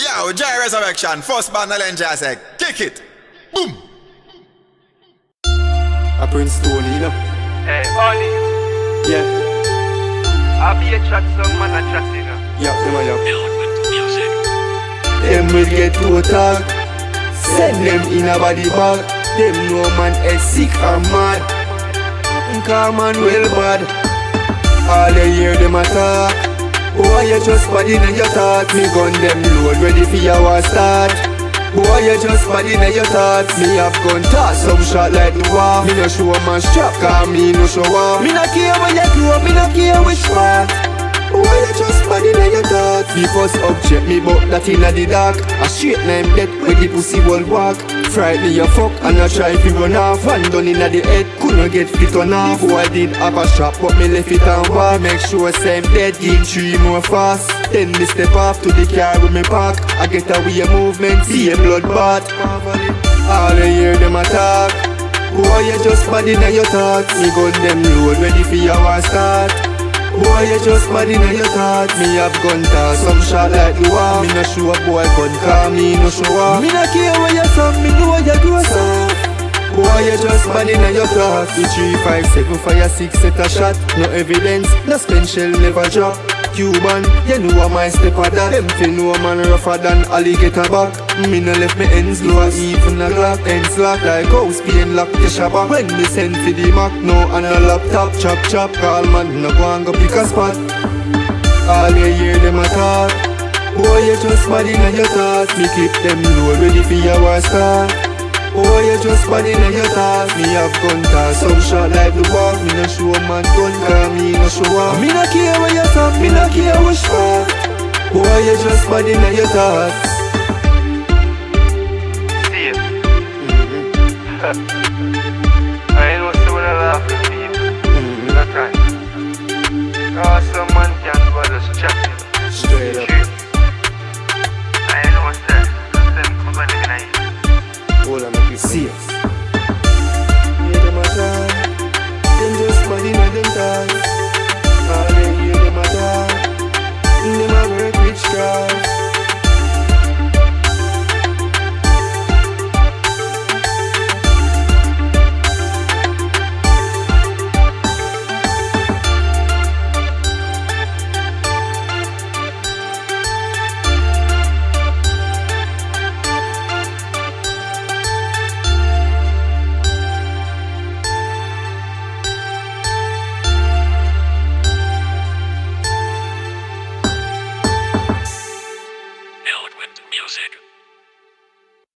Yo, Jay Resurrection, first band challenge I say, kick it. Boom. I Prince Stoney, you know? Hey, Ollie, Yeah, I'll be a chat song man and chat singer. yeah, them a yeah. Build with music. Them will get to talk. Send them in a body bag. Them no man is sick or mad. Come man well bad. All they hear them attack. Boy, you just body in your thought. Me gun them load ready for your war start. Boy, you just body in your thought. Me have gun toss some shot like the war. Me no show man strap, cause me no show off. Me no care where you grow, me no care which Me first object me, but that inna the dark. A straight name dead where the pussy won't walk. Fright me a fuck and I try to run off. Hand done inna the head, couldn't get fit on off. Boy, I did have a shot, but me left it on bar. Make sure same dead, give three more fast. Then me step off to the car with me park. I get away movement, see a bloodbath. All I hear them attack. Boy, you just bad inna your thoughts. Me gun them load, ready for your start. Boy, you just bad inna your thoughts. Me have gun toss, some shot like the war. Me no show a boy gun, cause me no show off. Me no care where you from, me know where you grow soft. Boy, you just bad inna your thoughts. The three, five, seven, fire, six, set a shot. No evidence, no spent shell never drop. Cuban, you know my step of Them fi know man rougher than alligator back. Me no left me ends low, even a glock Ends lock like house being locked the shabba When me send for the Mac, no and a laptop Chop chop, call man, no go and go pick a spot. All you hear them a talk. Boy, you just bad inna your thoughts. Me keep them low, ready for your war Boy, you just bad inna your thoughts. Me have gun toss, some shot like the walk Me no show man gun, cause me no show off Me no care where you from, me no care which part Boy, you just bad inna your thoughts. See it. I mm-hmm. on, you